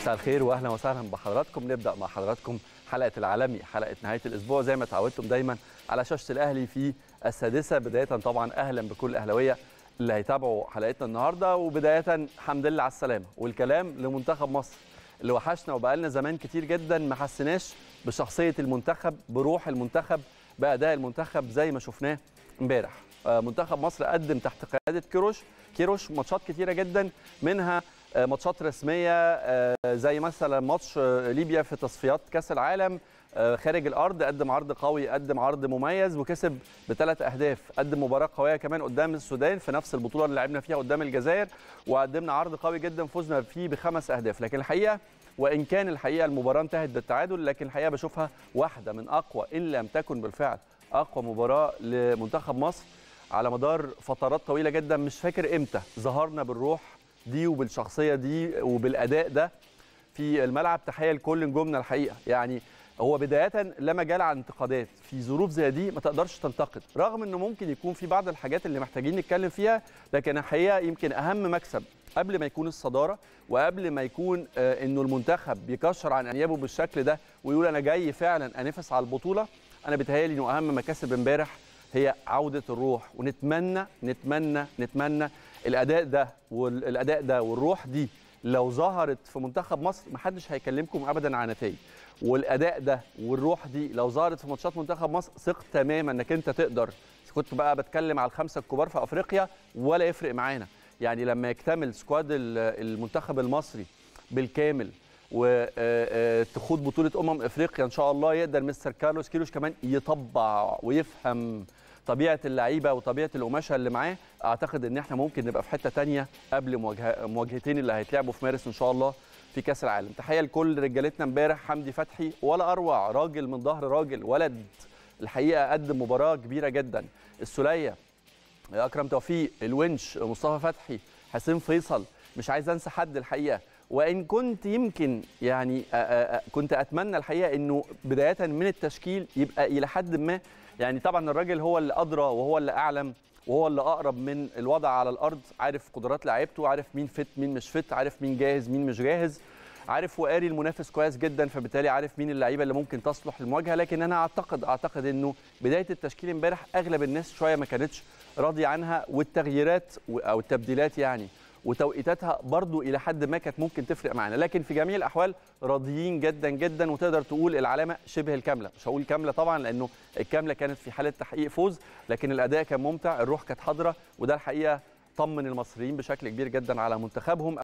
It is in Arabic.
مساء الخير واهلا وسهلا بحضراتكم. نبدأ مع حضراتكم حلقة العالمي حلقة نهاية الأسبوع. زي ما تعودتم دايما على شاشة الأهلي في السادسة. بداية طبعا أهلا بكل الاهلاويه اللي هيتابعوا حلقتنا النهارده. وبداية حمد لله على السلامة والكلام لمنتخب مصر اللي وحشنا وبقالنا زمان كتير جدا. ما حسيناش بشخصية المنتخب بروح المنتخب بأداء المنتخب زي ما شفناه امبارح. منتخب مصر قدم تحت قيادة كيروش. كيروش ماتشات كتيرة جدا منها ماتشات رسمية زي مثلا ماتش ليبيا في تصفيات كأس العالم خارج الأرض قدم عرض قوي قدم عرض مميز وكسب بثلاث أهداف قدم مباراة قوية كمان قدام السودان في نفس البطولة اللي لعبنا فيها قدام الجزائر وقدمنا عرض قوي جدا فزنا فيه بخمس أهداف. لكن الحقيقة وإن كان الحقيقة المباراة انتهت بالتعادل لكن الحقيقة بشوفها واحدة من أقوى إن لم تكن بالفعل أقوى مباراة لمنتخب مصر على مدار فترات طويلة جدا. مش فاكر إمتى ظهرنا بالروح دي وبالشخصية دي وبالأداء ده في الملعب تحيه لكل نجومنا الحقيقة. يعني هو بداية لا مجال على انتقادات في ظروف زي دي ما تقدرش تنتقد رغم إنه ممكن يكون في بعض الحاجات اللي محتاجين نتكلم فيها لكن الحقيقة يمكن أهم مكسب قبل ما يكون الصدارة وقبل ما يكون آه إنه المنتخب بيكشر عن أنيابه بالشكل ده ويقول أنا جاي فعلا أنافس على البطولة أنا بيتهيألي إنه أهم مكاسب إمبارح هي عودة الروح. ونتمنى نتمنى نتمنى الأداء ده والاداء ده والروح دي لو ظهرت في منتخب مصر محدش هيكلمكم ابدا عن نتائج. والأداء ده والروح دي لو ظهرت في ماتشات منتخب مصر ثق تماما إنك أنت تقدر. كنت بقى بتكلم على الخمسة الكبار في أفريقيا ولا يفرق معانا. يعني لما يكتمل سكواد المنتخب المصري بالكامل وتخوض بطولة أمم إفريقيا إن شاء الله يقدر مستر كارلوس كيروش كمان يطبع ويفهم طبيعة اللعيبة وطبيعة القماشة اللي معاه أعتقد إن إحنا ممكن نبقى في حتة ثانية قبل مواجهه مواجهتين اللي هيتلعبوا في مارس إن شاء الله في كأس العالم. تحيه لكل رجالتنا امبارح حمدي فتحي ولا أروع راجل من ظهر راجل ولد. الحقيقة قدم مباراة كبيرة جدا. السولية أكرم توفيق الونش مصطفى فتحي حسين فيصل. مش عايز أنسى حد الحقيقة. وإن كنت يمكن يعني كنت أتمنى الحقيقة إنه بداية من التشكيل يبقى إلى حد ما يعني طبعا الراجل هو اللي أدرى وهو اللي أعلم وهو اللي أقرب من الوضع على الأرض عارف قدرات لعيبته عارف مين فت مين مش فت عارف مين جاهز مين مش جاهز عارف وقاري المنافس كويس جدا فبالتالي عارف مين اللعيبة اللي ممكن تصلح للمواجهه لكن أنا أعتقد أعتقد إنه بداية التشكيل امبارح أغلب الناس شوية ما كانتش راضية عنها والتغييرات أو التبديلات يعني وتوقيتاتها برضو إلى حد ما كانت ممكن تفرق معانا. لكن في جميع الأحوال راضيين جدا جدا وتقدر تقول العلامة شبه الكاملة. مش هقول كاملة طبعا لأنه الكاملة كانت في حالة تحقيق فوز لكن الأداء كان ممتع الروح كانت حاضرة وده الحقيقة طمن المصريين بشكل كبير جدا على منتخبهم.